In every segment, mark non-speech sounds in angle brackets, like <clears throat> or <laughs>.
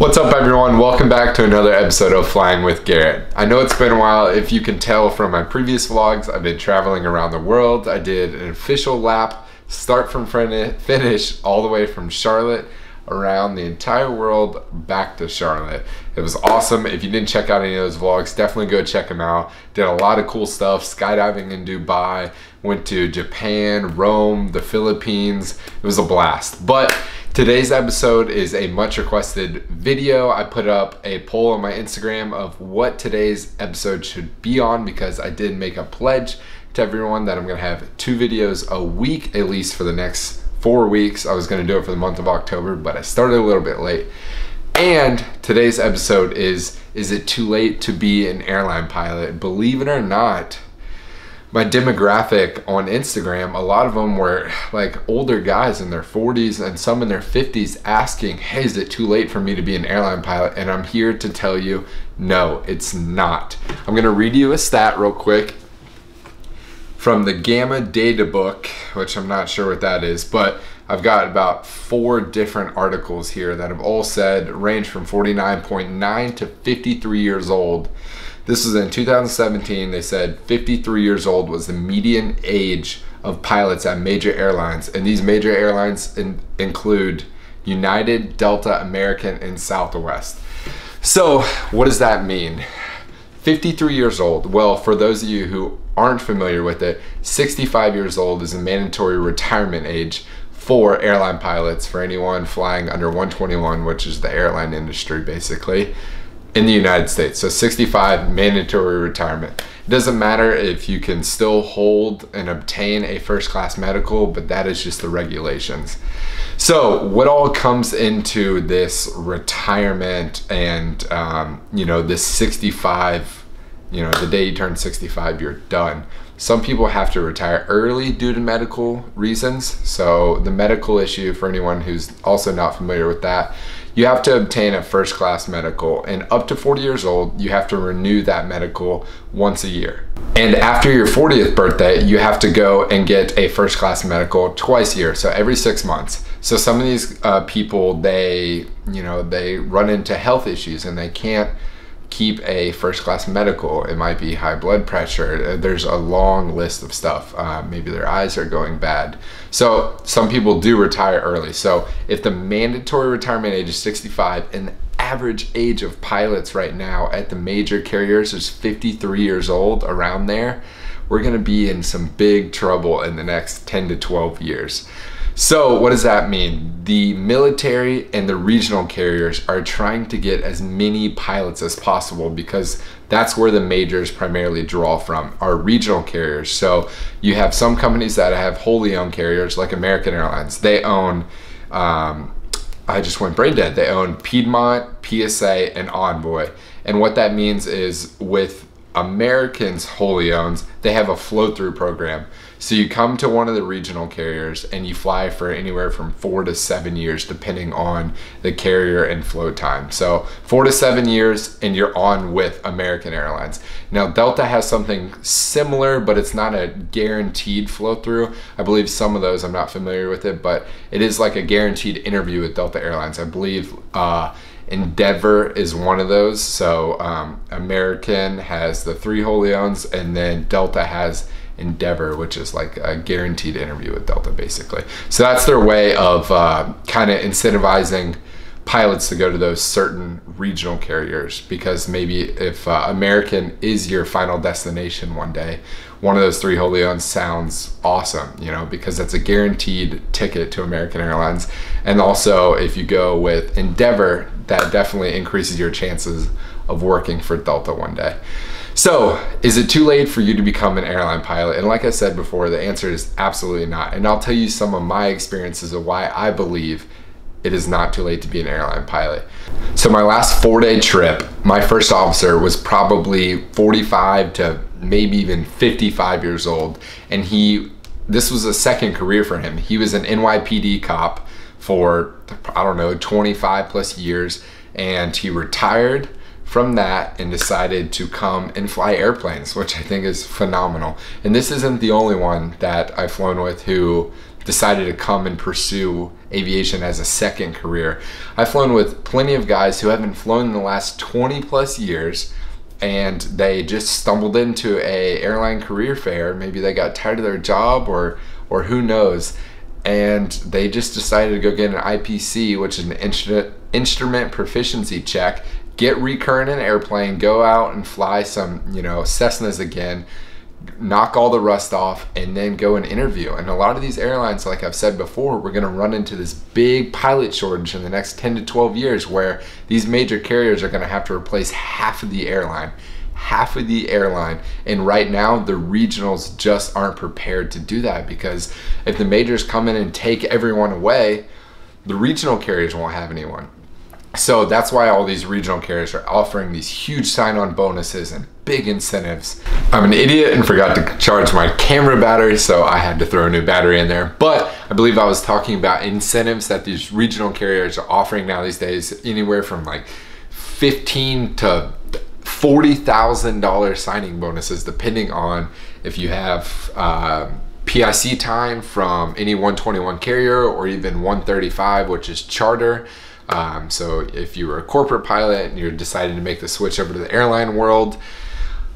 What's up everyone? Welcome back to another episode of Flying with Garrett. I know it's been a while. If you can tell from my previous vlogs, I've been traveling around the world. I did an official lap, start from finish, all the way from Charlotte around the entire world back to Charlotte. It was awesome. If you didn't check out any of those vlogs, definitely go check them out. Did a lot of cool stuff, skydiving in Dubai, went to Japan, Rome, the Philippines. It was a blast. But today's episode is a much requested video. I put up a poll on my Instagram of what today's episode should be on because I did make a pledge to everyone that I'm gonna have two videos a week at least for the next four weeks. I was gonna do it for the month of October, but I started a little bit late. And today's episode is, is it too late to be an airline pilot? Believe it or not, my demographic on Instagram, a lot of them were like older guys in their 40s and some in their 50s asking, hey, is it too late for me to be an airline pilot? And I'm here to tell you, no, it's not. I'm gonna read you a stat real quick from the Gamma Data Book, which I'm not sure what that is, but I've got about four different articles here that have all said range from 49.9 to 53 years old. This is in 2017. They said 53 years old was the median age of pilots at major airlines, and these major airlines in, include United, Delta, American, and Southwest. So, what does that mean? 53 years old. Well, for those of you who aren't familiar with it, 65 years old is a mandatory retirement age for airline pilots, for anyone flying under 121, which is the airline industry basically, in the United States. So 65, mandatory retirement. It doesn't matter if you can still hold and obtain a first class medical, but that is just the regulations. So what all comes into this retirement and, um, you know, this 65 you know, the day you turn 65, you're done. Some people have to retire early due to medical reasons. So the medical issue for anyone who's also not familiar with that, you have to obtain a first class medical and up to 40 years old, you have to renew that medical once a year. And after your 40th birthday, you have to go and get a first class medical twice a year, so every six months. So some of these uh, people, they, you know, they run into health issues and they can't keep a first class medical. It might be high blood pressure. There's a long list of stuff. Uh, maybe their eyes are going bad. So some people do retire early. So if the mandatory retirement age is 65 and the average age of pilots right now at the major carriers is 53 years old, around there, we're gonna be in some big trouble in the next 10 to 12 years. So what does that mean? The military and the regional carriers are trying to get as many pilots as possible because that's where the majors primarily draw from, are regional carriers. So you have some companies that have wholly owned carriers like American Airlines. They own, um, I just went brain dead. They own Piedmont, PSA, and Envoy. And what that means is with Americans wholly owns, they have a flow through program. So you come to one of the regional carriers and you fly for anywhere from four to seven years, depending on the carrier and flow time. So four to seven years and you're on with American Airlines. Now Delta has something similar, but it's not a guaranteed flow through. I believe some of those, I'm not familiar with it, but it is like a guaranteed interview with Delta Airlines. I believe uh, Endeavor is one of those. So um, American has the three wholly owns, and then Delta has Endeavor, which is like a guaranteed interview with Delta, basically. So that's their way of uh, kind of incentivizing pilots to go to those certain regional carriers because maybe if uh, American is your final destination one day, one of those three wholly owned sounds awesome, you know, because that's a guaranteed ticket to American Airlines. And also, if you go with Endeavor, that definitely increases your chances of working for Delta one day. So, is it too late for you to become an airline pilot? And like I said before, the answer is absolutely not. And I'll tell you some of my experiences of why I believe it is not too late to be an airline pilot. So my last four day trip, my first officer was probably 45 to maybe even 55 years old. And he, this was a second career for him. He was an NYPD cop for, I don't know, 25 plus years. And he retired from that and decided to come and fly airplanes, which I think is phenomenal. And this isn't the only one that I've flown with who decided to come and pursue aviation as a second career. I've flown with plenty of guys who haven't flown in the last 20 plus years and they just stumbled into a airline career fair. Maybe they got tired of their job or or who knows. And they just decided to go get an IPC, which is an instrument instrument proficiency check, get recurrent in an airplane, go out and fly some, you know, Cessnas again, knock all the rust off, and then go and interview. And a lot of these airlines, like I've said before, we're going to run into this big pilot shortage in the next 10 to 12 years where these major carriers are going to have to replace half of the airline. Half of the airline. And right now, the regionals just aren't prepared to do that because if the majors come in and take everyone away, the regional carriers won't have anyone. So that's why all these regional carriers are offering these huge sign-on bonuses and big incentives. I'm an idiot and forgot to charge my camera battery, so I had to throw a new battery in there. But I believe I was talking about incentives that these regional carriers are offering now these days, anywhere from like 15 to $40,000 signing bonuses, depending on if you have uh, PIC time from any 121 carrier or even 135, which is charter. Um, so if you were a corporate pilot and you're deciding to make the switch over to the airline world,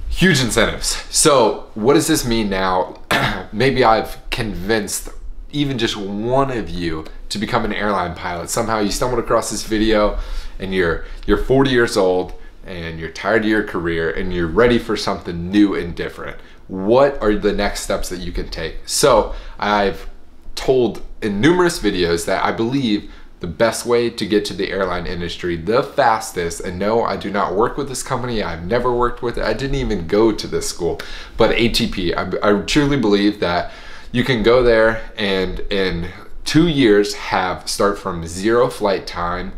huge incentives. So what does this mean now? <clears throat> Maybe I've convinced even just one of you to become an airline pilot. Somehow you stumbled across this video and you're you're 40 years old and you're tired of your career and you're ready for something new and different. What are the next steps that you can take? So I've told in numerous videos that I believe the best way to get to the airline industry the fastest. And no, I do not work with this company. I've never worked with it. I didn't even go to this school. But ATP, I, I truly believe that you can go there and in two years have start from zero flight time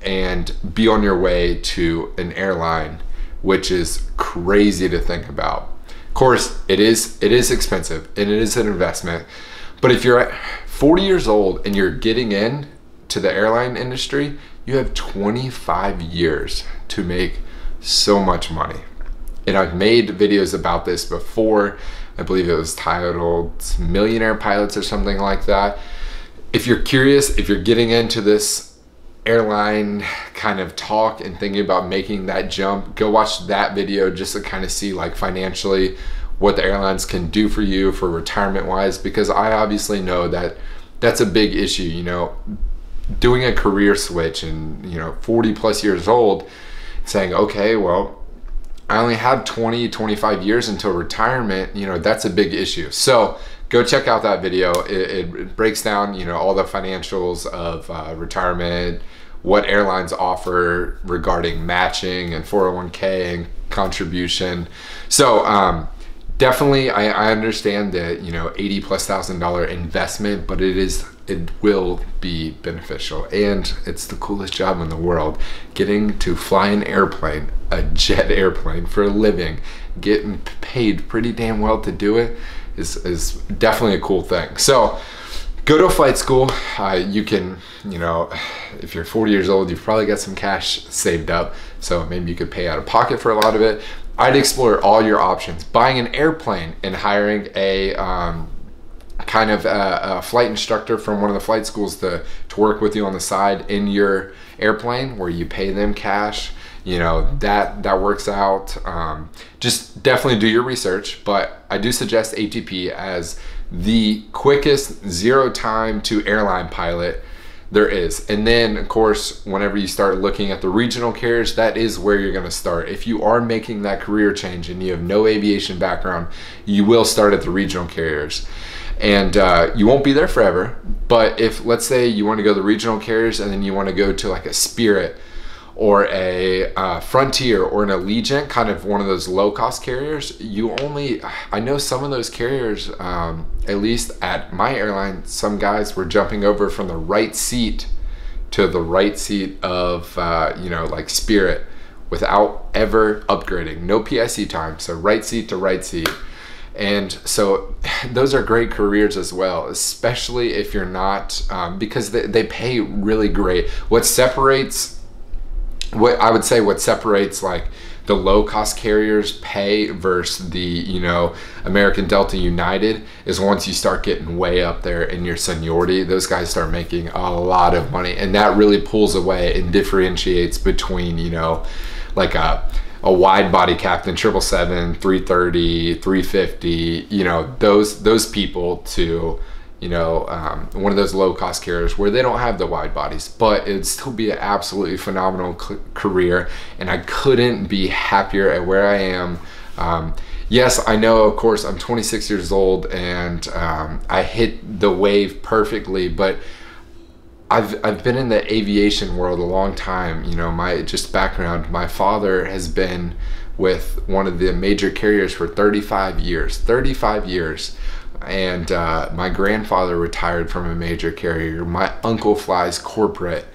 and be on your way to an airline, which is crazy to think about. Of course, it is it is expensive and it is an investment. But if you're at 40 years old and you're getting in to the airline industry, you have 25 years to make so much money. And I've made videos about this before. I believe it was titled Millionaire Pilots or something like that. If you're curious, if you're getting into this airline kind of talk and thinking about making that jump, go watch that video just to kind of see like financially what the airlines can do for you for retirement wise because I obviously know that that's a big issue, you know doing a career switch and you know 40 plus years old saying okay well i only have 20 25 years until retirement you know that's a big issue. So go check out that video. It, it breaks down you know all the financials of uh, retirement what airlines offer regarding matching and 401k and contribution. So um, definitely I, I understand that you know 80 plus thousand dollar investment but it is it will be beneficial. And it's the coolest job in the world getting to fly an airplane a jet <laughs> airplane for a living getting paid pretty damn well to do it is, is definitely a cool thing. So go to a flight school. Uh, you can you know if you're 40 years old you've probably got some cash saved up so maybe you could pay out of pocket for a lot of it. I'd explore all your options. Buying an airplane and hiring a um, kind of a, a, flight instructor from one of the flight schools to, to work with you on the side in your airplane where you pay them cash. You know, that, that works out. Um, just definitely do your research, but I do suggest ATP as the quickest zero time to airline pilot there is. And then, of course, whenever you start looking at the regional carriers, that is where you're going to start. If you are making that career change and you have no aviation background, you will start at the regional carriers. And uh, you won't be there forever. But if, let's say, you want to go to the regional carriers and then you want to go to like a Spirit or a uh, Frontier or an Allegiant, kind of one of those low cost carriers, you only, I know some of those carriers, um, at least at my airline, some guys were jumping over from the right seat to the right seat of, uh, you know, like Spirit without ever upgrading. No PIC time, so right seat to right seat. And so <laughs> those are great careers as well, especially if you're not, um, because they, they pay really great. What separates what I would say what separates like the low cost carriers pay versus the you know American Delta United is once you start getting way up there in your seniority those guys start making a lot of money and that really pulls away and differentiates between you know like a a wide body captain 777 330 350 you know those those people to you know, um, one of those low cost carriers where they don't have the wide bodies, but it'd still be an absolutely phenomenal career. And I couldn't be happier at where I am. Um, yes, I know, of course, I'm 26 years old and um, I hit the wave perfectly, but I've, I've been in the aviation world a long time. You know, my just background, my father has been with one of the major carriers for 35 years, 35 years and uh, my grandfather retired from a major carrier. My uncle flies corporate.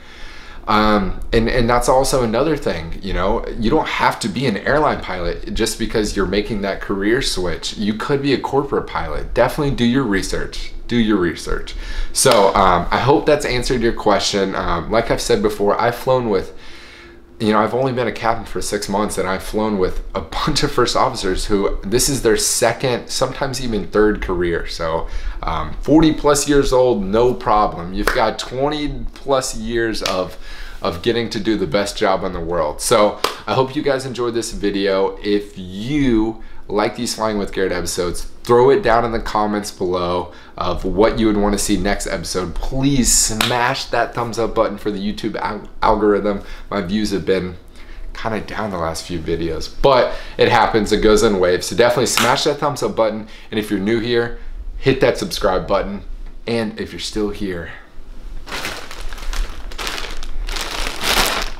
Um, and, and that's also another thing, you know, you don't have to be an airline pilot just because you're making that career switch. You could be a corporate pilot. Definitely do your research. Do your research. So um, I hope that's answered your question. Um, like I've said before, I've flown with you know, I've only been a captain for six months and I've flown with a <laughs> bunch of first officers who this is their second, sometimes even third career. So um, 40 plus years old, no problem. You've got 20 plus years of of getting to do the best job in the world. So I hope you guys enjoyed this video. If you like these Flying with Garrett episodes, throw it down in the comments below of what you would want to see next episode. Please smash that thumbs up button for the YouTube al algorithm. My views have been kind of down the last few videos, but it happens, it goes in waves. So definitely smash that thumbs up button. And if you're new here, hit that subscribe button. And if you're still here,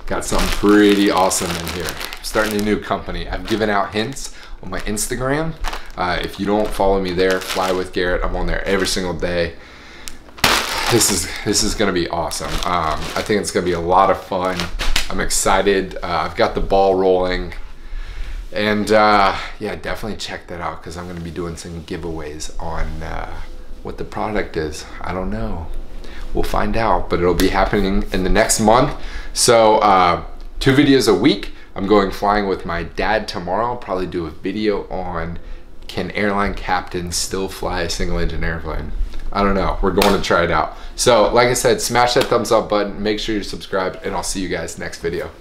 got something pretty awesome in here. starting a new company. I've given out hints on my Instagram. Uh, if you don't follow me there, Fly with Garrett. I'm on there every single day. This is this is gonna be awesome. Um, I think it's gonna be a lot of fun. I'm excited. Uh, I've got the ball rolling. And uh, yeah, definitely check that out because I'm gonna be doing some giveaways on uh, what the product is. I don't know. We'll find out, but it'll be happening in the next month. So uh, two videos a week. I'm going flying with my dad tomorrow. I'll probably do a video on can airline captains still fly a single engine airplane? I don't know. We're going to try it out. So like I said, smash that thumbs up button. Make sure you're subscribed and I'll see you guys next video.